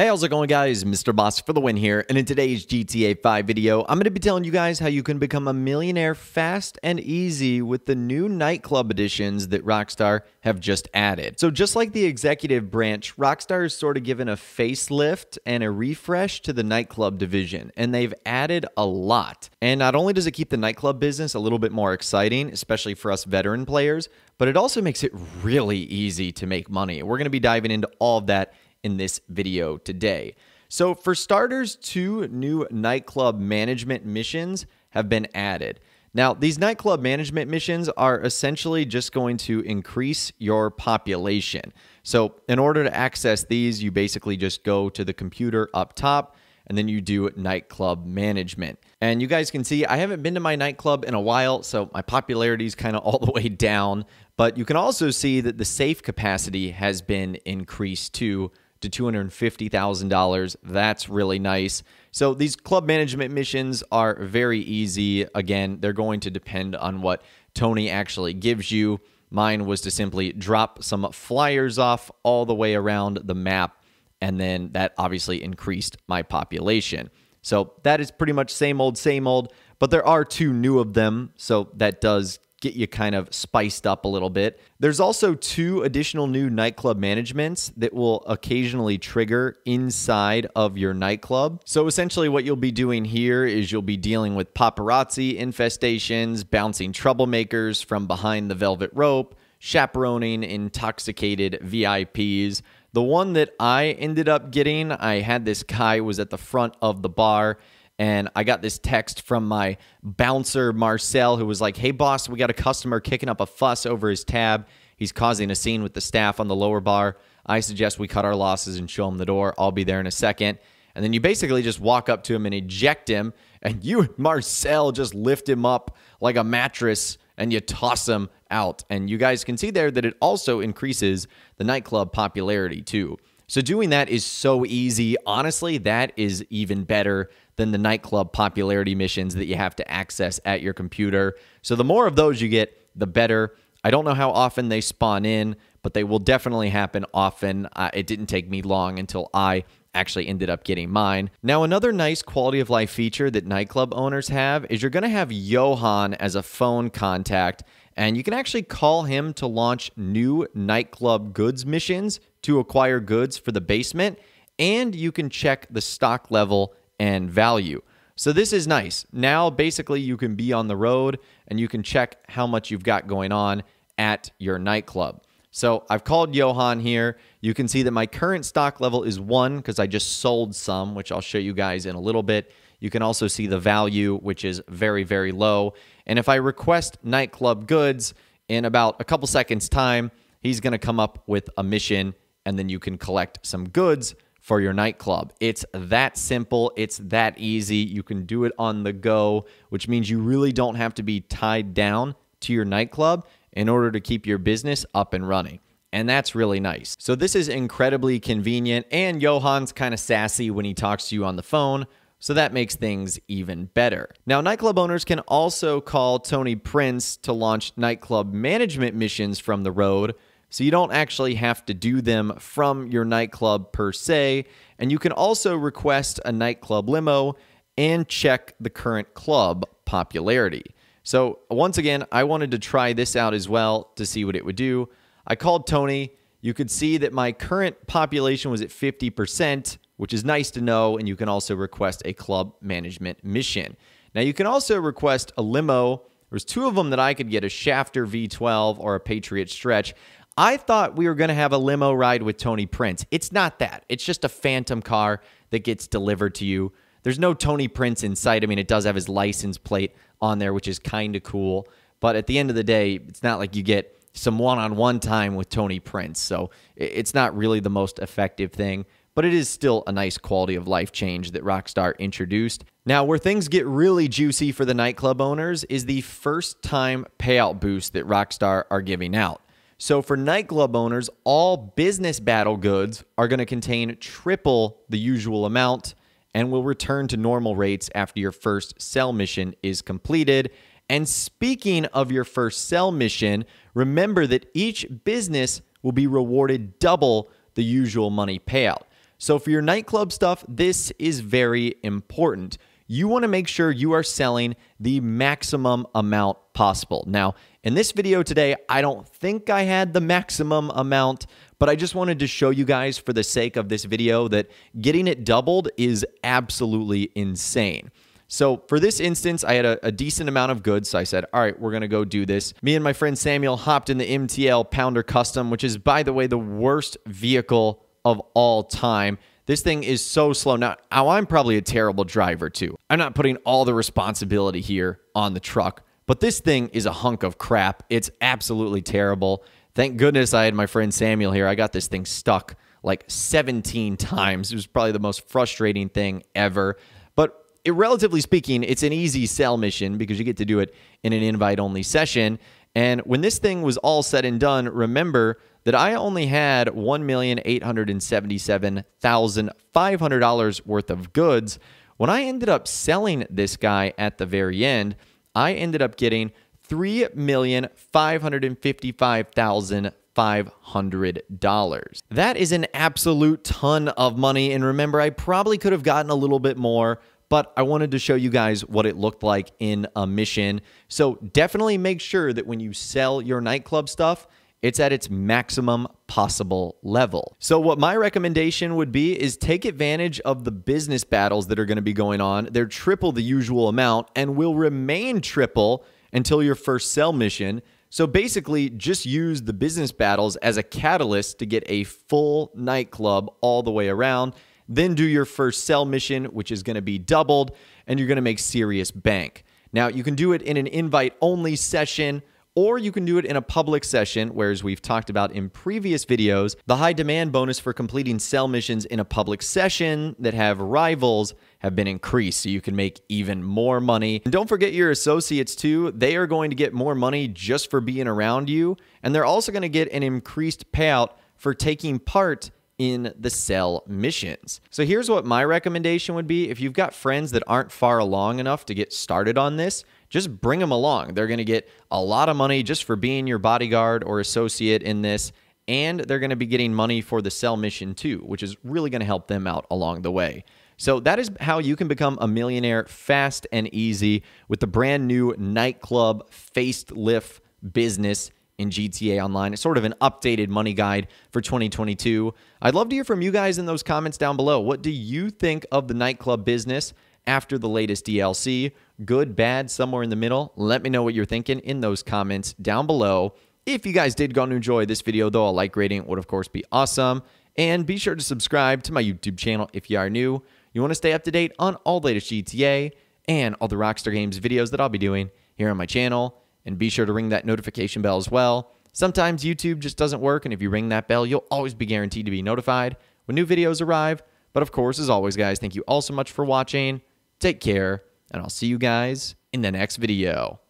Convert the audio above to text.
Hey, how's it going guys? Mr. Boss for the win here, and in today's GTA 5 video, I'm going to be telling you guys how you can become a millionaire fast and easy with the new nightclub editions that Rockstar have just added. So just like the executive branch, Rockstar has sort of given a facelift and a refresh to the nightclub division, and they've added a lot. And not only does it keep the nightclub business a little bit more exciting, especially for us veteran players, but it also makes it really easy to make money. We're going to be diving into all of that in this video today. So, for starters, two new nightclub management missions have been added. Now, these nightclub management missions are essentially just going to increase your population. So, in order to access these, you basically just go to the computer up top and then you do nightclub management. And you guys can see I haven't been to my nightclub in a while, so my popularity is kind of all the way down. But you can also see that the safe capacity has been increased too to $250,000. That's really nice. So these club management missions are very easy. Again, they're going to depend on what Tony actually gives you. Mine was to simply drop some flyers off all the way around the map, and then that obviously increased my population. So that is pretty much same old, same old, but there are two new of them, so that does get you kind of spiced up a little bit. There's also two additional new nightclub managements that will occasionally trigger inside of your nightclub. So essentially, what you'll be doing here is you'll be dealing with paparazzi infestations, bouncing troublemakers from behind the velvet rope, chaperoning intoxicated VIPs. The one that I ended up getting, I had this guy was at the front of the bar and I got this text from my bouncer, Marcel, who was like, Hey, boss, we got a customer kicking up a fuss over his tab. He's causing a scene with the staff on the lower bar. I suggest we cut our losses and show him the door. I'll be there in a second. And then you basically just walk up to him and eject him. And you, Marcel, just lift him up like a mattress and you toss him out. And you guys can see there that it also increases the nightclub popularity too. So doing that is so easy. Honestly, that is even better than the nightclub popularity missions that you have to access at your computer. So the more of those you get, the better. I don't know how often they spawn in, but they will definitely happen often. Uh, it didn't take me long until I actually ended up getting mine. Now, another nice quality of life feature that nightclub owners have is you're going to have Yohan as a phone contact, and you can actually call him to launch new nightclub goods missions to acquire goods for the basement, and you can check the stock level and value. So this is nice. Now, basically, you can be on the road and you can check how much you've got going on at your nightclub. So I've called Yohan here. You can see that my current stock level is one because I just sold some, which I'll show you guys in a little bit. You can also see the value, which is very, very low. And if I request nightclub goods in about a couple seconds' time, he's going to come up with a mission and then you can collect some goods for your nightclub. It's that simple, it's that easy. You can do it on the go, which means you really don't have to be tied down to your nightclub in order to keep your business up and running. And that's really nice. So, this is incredibly convenient. And Yohan's kind of sassy when he talks to you on the phone. So, that makes things even better. Now, nightclub owners can also call Tony Prince to launch nightclub management missions from the road so you don't actually have to do them from your nightclub per se. And you can also request a nightclub limo and check the current club popularity. So, once again, I wanted to try this out as well to see what it would do. I called Tony. You could see that my current population was at 50%, which is nice to know. And you can also request a club management mission. Now, you can also request a limo. There's two of them that I could get a Schafter V12 or a Patriot Stretch. I thought we were going to have a limo ride with Tony Prince. It's not that. It's just a phantom car that gets delivered to you. There's no Tony Prince in sight. I mean, it does have his license plate on there, which is kind of cool. But at the end of the day, it's not like you get some one on one time with Tony Prince. So it's not really the most effective thing, but it is still a nice quality of life change that Rockstar introduced. Now, where things get really juicy for the nightclub owners is the first time payout boost that Rockstar are giving out. So, for nightclub owners, all business battle goods are going to contain triple the usual amount and will return to normal rates after your first sell mission is completed. And speaking of your first sell mission, remember that each business will be rewarded double the usual money payout. So for your nightclub stuff, this is very important. You want to make sure you are selling the maximum amount possible. Now, in this video today, I don't think I had the maximum amount, but I just wanted to show you guys for the sake of this video that getting it doubled is absolutely insane. So for this instance, I had a, a, decent amount of goods. So I said, all right, we're going to go do this. Me and my friend Samuel hopped in the MTL Pounder Custom, which is, by the way, the worst vehicle of all time. This thing is so slow. Now, oh, I'm probably a terrible driver too. I'm not putting all the responsibility here on the truck, but this thing is a hunk of crap. It's absolutely terrible. Thank goodness I had my friend Samuel here. I got this thing stuck like 17 times. It was probably the most frustrating thing ever. But it, relatively speaking, it's an easy sell mission because you get to do it in an invite only session. And when this thing was all said and done, remember that I only had $1,877,500 worth of goods. When I ended up selling this guy at the very end, I ended up getting $3,555,500. That is an absolute ton of money. And remember, I probably could have gotten a little bit more, but I wanted to show you guys what it looked like in a mission. So definitely make sure that when you sell your nightclub stuff, it's at its maximum possible level. So, what my recommendation would be is take advantage of the business battles that are going to be going on. They're triple the usual amount and will remain triple until your first sell mission. So, basically, just use the business battles as a catalyst to get a full nightclub all the way around. Then do your first sell mission, which is going to be doubled, and you're going to make serious bank. Now, you can do it in an invite only session or you can do it in a public session, whereas we've talked about in previous videos, the high demand bonus for completing sell missions in a public session that have rivals have been increased so you can make even more money. And don't forget your associates too. They are going to get more money just for being around you, and they're also going to get an increased payout for taking part in the sell missions. So here's what my recommendation would be. If you've got friends that aren't far along enough to get started on this, just bring them along. They're going to get a lot of money just for being your bodyguard or associate in this. And they're going to be getting money for the sell mission too, which is really going to help them out along the way. So that is how you can become a millionaire fast and easy with the brand new nightclub facelift business in GTA Online. It's sort of an updated money guide for 2022. I'd love to hear from you guys in those comments down below. What do you think of the nightclub business? After the latest DLC. Good, bad, somewhere in the middle. Let me know what you're thinking in those comments down below. If you guys did go and enjoy this video, though, a like rating would, of course, be awesome. And be sure to subscribe to my YouTube channel if you are new. You want to stay up to date on all the latest GTA and all the Rockstar Games videos that I'll be doing here on my channel. And be sure to ring that notification bell as well. Sometimes YouTube just doesn't work, and if you ring that bell, you'll always be guaranteed to be notified when new videos arrive. But of course, as always, guys, thank you all so much for watching. Take care, and I'll see you guys in the next video.